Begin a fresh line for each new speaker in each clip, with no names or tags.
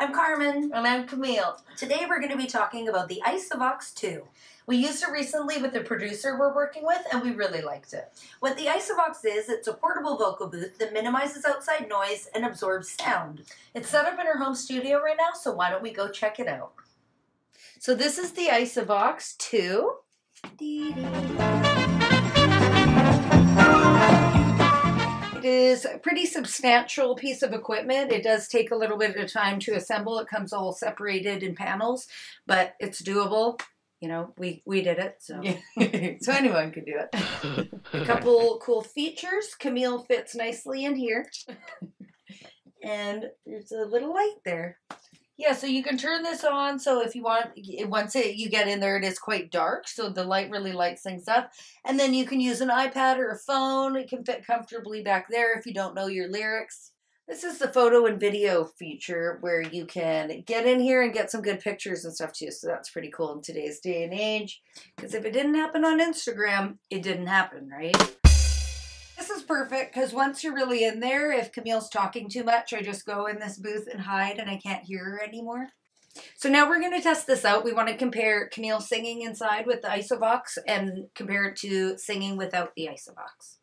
I'm Carmen.
And I'm Camille.
Today we're going to be talking about the IsoVox 2.
We used it recently with the producer we're working with, and we really liked it.
What the IsoVox is, it's a portable vocal booth that minimizes outside noise and absorbs sound.
It's set up in her home studio right now, so why don't we go check it out? So this is the IsoVox 2. Is a pretty substantial piece of equipment. It does take a little bit of time to assemble. It comes all separated in panels, but it's doable. You know, we, we did it, so so anyone could do it. a couple cool features. Camille fits nicely in here. and there's a little light there. Yeah, so you can turn this on. So if you want, once it, you get in there, it is quite dark. So the light really lights things up. And then you can use an iPad or a phone. It can fit comfortably back there if you don't know your lyrics. This is the photo and video feature where you can get in here and get some good pictures and stuff too. So that's pretty cool in today's day and age. Because if it didn't happen on Instagram, it didn't happen, right? Perfect because once you're really in there, if Camille's talking too much, I just go in this booth and hide and I can't hear her anymore. So now we're going to test this out. We want to compare Camille singing inside with the IsoVox and compare it to singing without the IsoVox.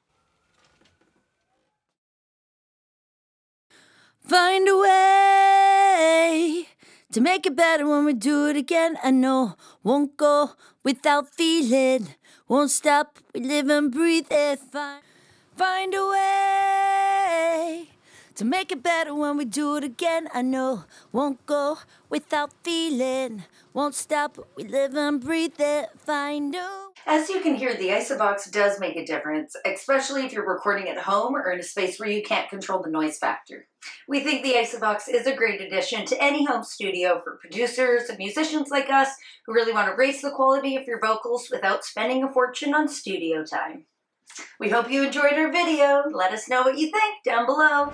Find a way to make it better when we do it again. I know won't go without feeling, won't stop. We live and breathe it. Find Find a way to make it better when we do it again. I know won't go without feeling, won't stop. We live and breathe it. Find a
As you can hear, the IsoVox does make a difference, especially if you're recording at home or in a space where you can't control the noise factor. We think the IsoVox is a great addition to any home studio for producers and musicians like us who really want to raise the quality of your vocals without spending a fortune on studio time. We hope you enjoyed our video. Let us know what you think down below.